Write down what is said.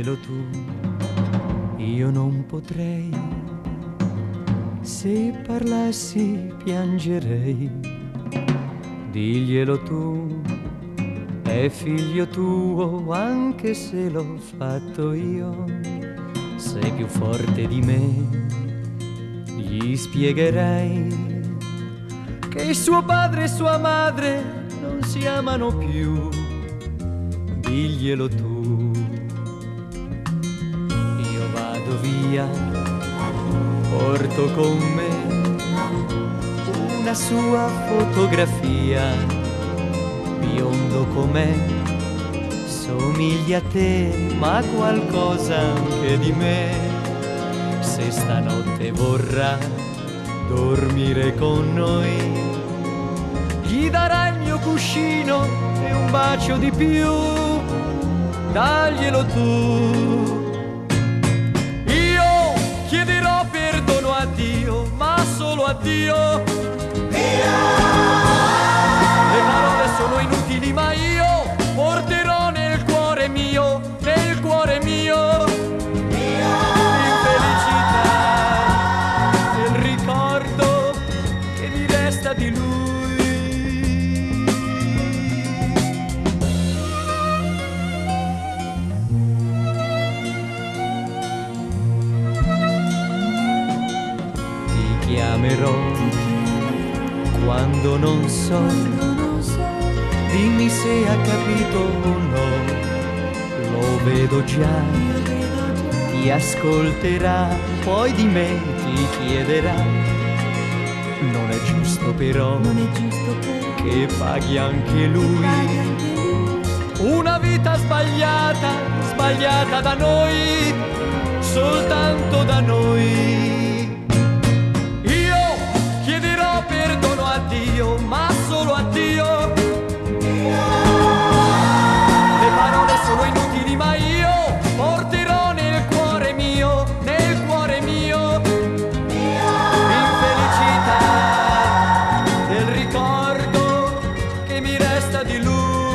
diglielo tu, io non potrei, se parlassi piangerei, diglielo tu, è figlio tuo anche se l'ho fatto io, sei più forte di me, gli spiegherei che suo padre e sua madre non si amano più, diglielo tu. Vado via, porto con me una sua fotografia, biondo com'è, somiglia a te, ma qualcosa anche di me. Se stanotte vorrà dormire con noi. Gli darà il mio cuscino e un bacio di più, daglielo tu. Ma solo a Dio. Le parole sono inutili, ma io porterò nel cuore mio, nel cuore mio. L'infelicità del ricordo che mi resta di lui. Chiamerò quando non so, dimmi se ha capito o no, lo vedo già ti ascolterà, poi di me ti chiederà. Non è giusto però che paghi anche lui. una vita sbagliata, sbagliata da noi, soltanto da noi. luz.